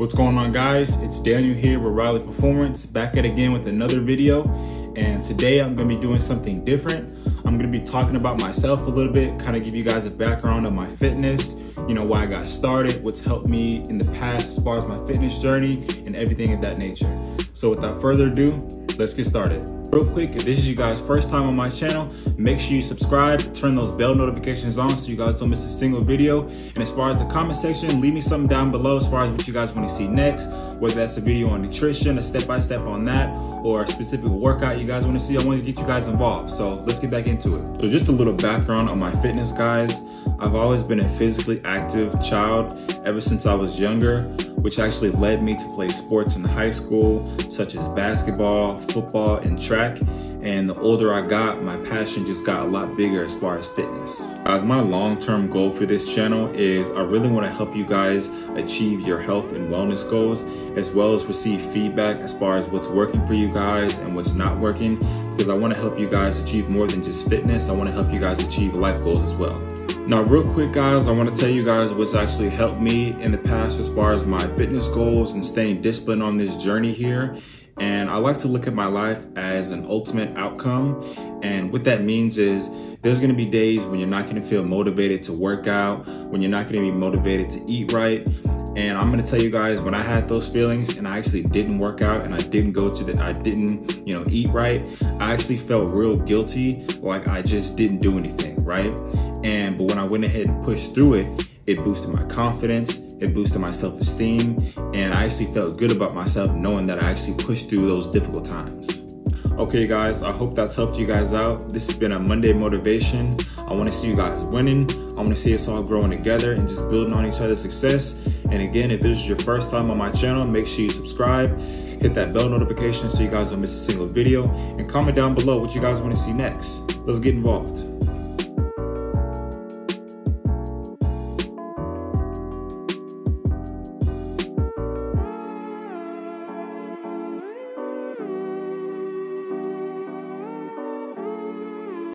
What's going on guys? It's Daniel here with Riley Performance, back at again with another video. And today I'm gonna be doing something different. I'm gonna be talking about myself a little bit, kind of give you guys a background of my fitness, you know, why I got started, what's helped me in the past as far as my fitness journey and everything of that nature. So without further ado, let's get started. Real quick, if this is you guys' first time on my channel, make sure you subscribe, turn those bell notifications on so you guys don't miss a single video. And as far as the comment section, leave me something down below as far as what you guys want to see next, whether that's a video on nutrition, a step-by-step -step on that, or a specific workout you guys want to see. I want to get you guys involved. So let's get back into it. So just a little background on my fitness, guys. I've always been a physically active child ever since I was younger which actually led me to play sports in high school, such as basketball, football, and track. And the older I got, my passion just got a lot bigger as far as fitness. As my long-term goal for this channel is I really want to help you guys achieve your health and wellness goals, as well as receive feedback as far as what's working for you guys and what's not working, because I want to help you guys achieve more than just fitness. I want to help you guys achieve life goals as well. Now, real quick, guys, I want to tell you guys what's actually helped me in the past as far as my fitness goals and staying disciplined on this journey here. And I like to look at my life as an ultimate outcome. And what that means is there's going to be days when you're not going to feel motivated to work out, when you're not going to be motivated to eat right. And I'm gonna tell you guys when I had those feelings and I actually didn't work out and I didn't go to the, I didn't, you know, eat right, I actually felt real guilty, like I just didn't do anything, right? And but when I went ahead and pushed through it, it boosted my confidence, it boosted my self-esteem, and I actually felt good about myself knowing that I actually pushed through those difficult times. Okay guys, I hope that's helped you guys out. This has been a Monday motivation. I wanna see you guys winning. I wanna see us all growing together and just building on each other's success. And again, if this is your first time on my channel, make sure you subscribe, hit that bell notification so you guys don't miss a single video, and comment down below what you guys wanna see next. Let's get involved.